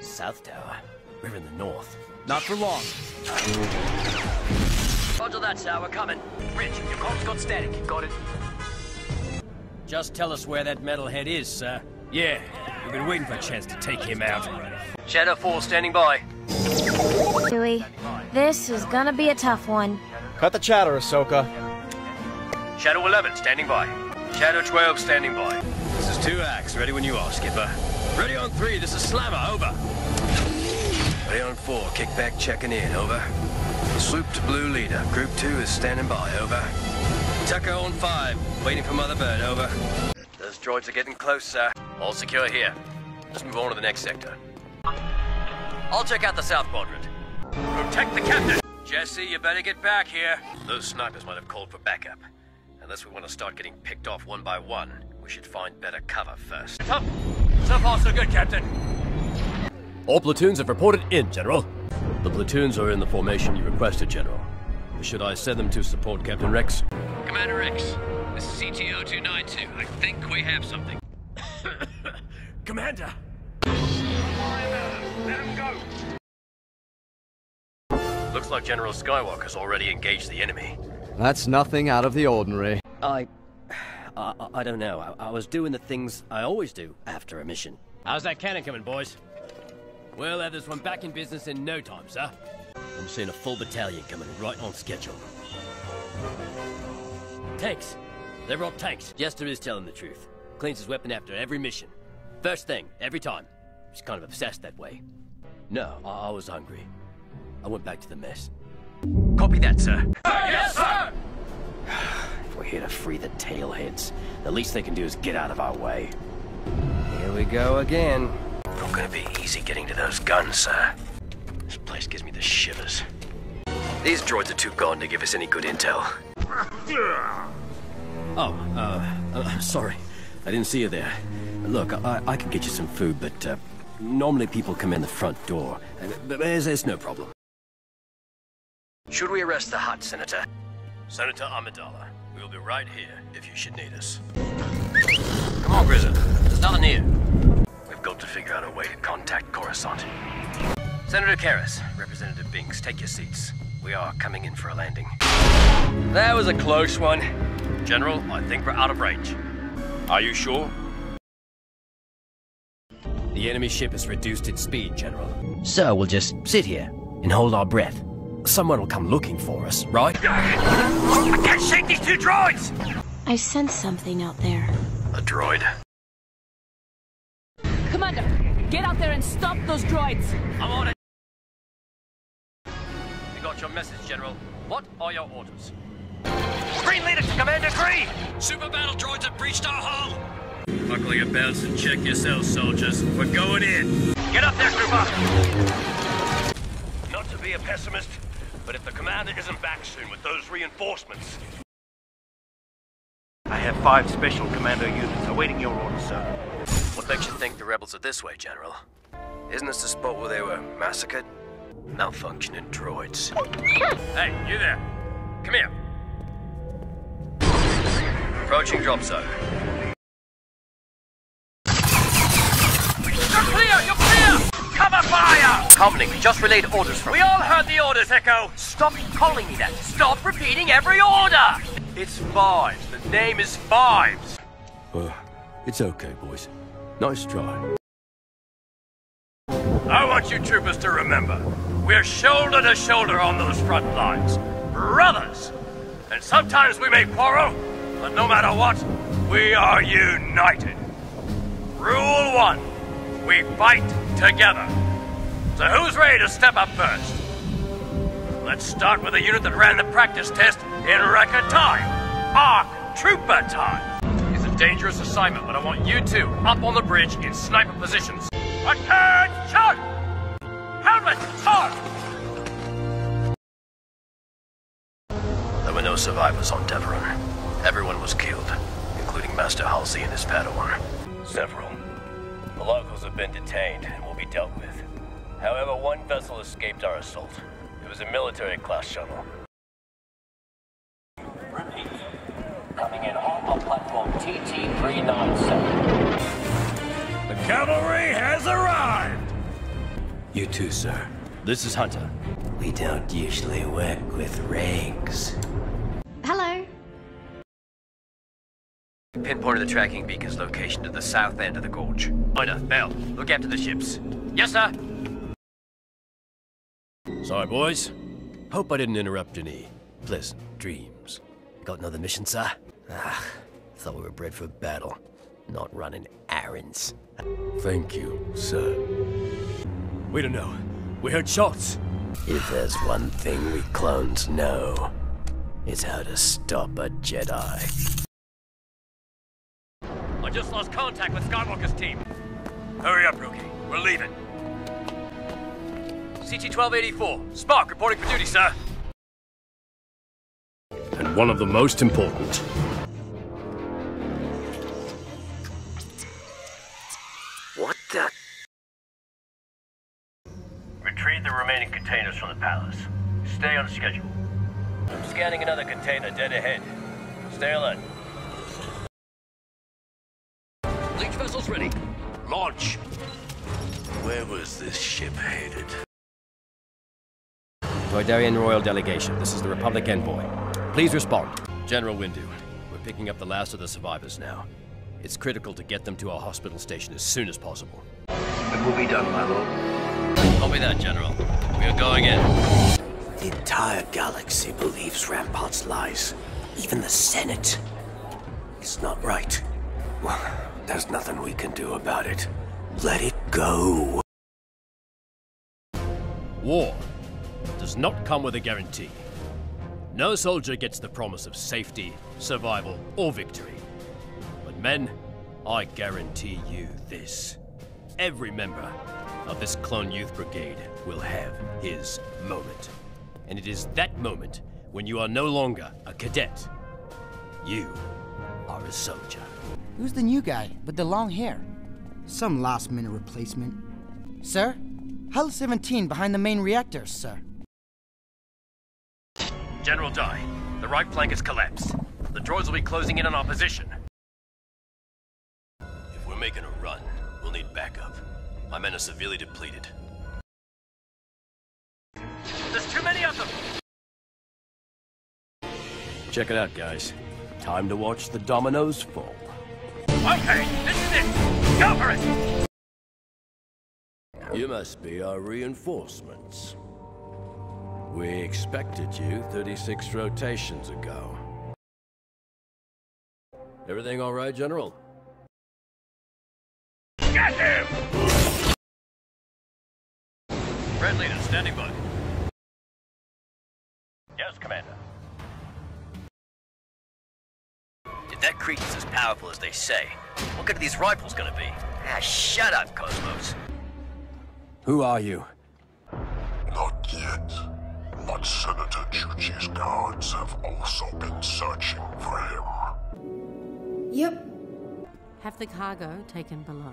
South Tower? We're in the north. Not for long. Roger that, sir. We're coming. Rich, your comms got static. Got it. Just tell us where that metalhead is, sir. Yeah, we've been waiting for a chance to take him out. Shadow 4 standing by. Dewey, this is gonna be a tough one. Cut the chatter, Ahsoka. Shadow 11 standing by. Shadow 12 standing by. 2 Axe. Ready when you are, Skipper. Ready on 3. This is Slammer. Over. Ready on 4. Kickback checking in. Over. Swoop to Blue Leader. Group 2 is standing by. Over. Tucker on 5. Waiting for Mother Bird. Over. Those droids are getting close, sir. All secure here. Let's move on to the next sector. I'll check out the south quadrant. Protect the captain! Jesse, you better get back here. Those snipers might have called for backup. Unless we want to start getting picked off one by one, we should find better cover first. So, so far so good, Captain. All platoons have reported in, General. The platoons are in the formation you requested, General. Should I send them to support Captain Rex? Commander Rex, this is CTO 292. I think we have something. Commander! Let him go! Looks like General Skywalker's already engaged the enemy. That's nothing out of the ordinary. I... I, I don't know. I, I was doing the things I always do after a mission. How's that cannon coming, boys? We'll have this one back in business in no time, sir. I'm seeing a full battalion coming right on schedule. Tanks. They brought tanks. Jester is telling the truth. Cleans his weapon after every mission. First thing, every time. He's kind of obsessed that way. No, I, I was hungry. I went back to the mess. Copy that, sir. yes, sir! If we're here to free the tailheads, the least they can do is get out of our way. Here we go again. Not gonna be easy getting to those guns, sir. This place gives me the shivers. These droids are too gone to give us any good intel. Oh, uh, uh sorry. I didn't see you there. Look, I, I can get you some food, but, uh, normally people come in the front door. There's, there's no problem. Should we arrest the Hutt, Senator? Senator Amidala, we'll be right here if you should need us. Come on, Grizzard. There's nothing here. We've got to figure out a way to contact Coruscant. Senator Karras, Representative Binks, take your seats. We are coming in for a landing. That was a close one. General, I think we're out of range. Are you sure? The enemy ship has reduced its speed, General. So we'll just sit here and hold our breath. Someone will come looking for us, right? I can't shake these two droids! I sense something out there. A droid. Commander, get out there and stop those droids! I'm on it. We got your message, General. What are your orders? Green leader to Commander Green! Super battle droids have breached our hull! Buckle your belts and check yourselves, soldiers. We're going in. Get up there, trooper! Not to be a pessimist, but if the commander isn't back soon with those reinforcements... I have five special commando units awaiting your orders, sir. What makes you think the rebels are this way, General? Isn't this the spot where they were massacred? Malfunctioning droids. hey, you there! Come here. Approaching drop zone. Fire! Company, we just relayed orders from... We all heard the orders, Echo! Stop calling me that! Stop repeating every order! It's Fives. The name is Fives. Uh, it's okay, boys. Nice try. I want you troopers to remember, we're shoulder to shoulder on those front lines. Brothers! And sometimes we may quarrel, but no matter what, we are united. Rule one, we fight together. So who's ready to step up first? Let's start with the unit that ran the practice test in record time. ARC Trooper time. It's a dangerous assignment, but I want you two up on the bridge in sniper positions. Attention! Helmet on! There were no survivors on Deveron. Everyone was killed, including Master Halsey and his Padawan. Several. The locals have been detained and will be dealt with. However, one vessel escaped our assault. It was a military-class shuttle. Repeat. Coming in hot on platform TT-397. The cavalry has arrived! You too, sir. This is Hunter. We don't usually work with regs. Hello. Pinpointed the tracking beacon's location to the south end of the gorge. Hunter, Bel, look after the ships. Yes, sir. Sorry, boys. Hope I didn't interrupt any pleasant dreams. Got another mission, sir? Ah, thought we were bred for battle, not running errands. Thank you, sir. We don't know. We heard shots. If there's one thing we clones know, it's how to stop a Jedi. I just lost contact with Skywalker's team. Hurry up, Rookie. We're leaving. CT-1284, Spark reporting for duty, sir. And one of the most important. What the? Retrieve the remaining containers from the palace. Stay on schedule. I'm scanning another container dead ahead. Stay alert. Leech vessels ready. Launch. Where was this ship headed? Toydarian Royal Delegation, this is the Republic Envoy. Please respond. General Windu, we're picking up the last of the survivors now. It's critical to get them to our hospital station as soon as possible. It will be done, my lord. Copy that, General. We are going in. The entire galaxy believes Rampart's lies. Even the Senate. It's not right. Well, there's nothing we can do about it. Let it go. War does not come with a guarantee. No soldier gets the promise of safety, survival, or victory. But men, I guarantee you this. Every member of this Clone Youth Brigade will have his moment. And it is that moment when you are no longer a cadet. You are a soldier. Who's the new guy with the long hair? Some last minute replacement. Sir? Hull 17 behind the main reactors, sir. General Dye, the right flank has collapsed. The droids will be closing in on our position. If we're making a run, we'll need backup. My men are severely depleted. There's too many of them! Check it out, guys. Time to watch the dominoes fall. Okay, this is it! Go for it! You must be our reinforcements. We expected you 36 rotations ago. Everything all right, General? Get him! Red leader, standing by. Yes, Commander. If that creature's as powerful as they say, what good are these rifles gonna be? Ah, shut up, Kosmos. Who are you? Not yet. But Senator Chuchi's guards have also been searching for him. Yep. Have the cargo taken below.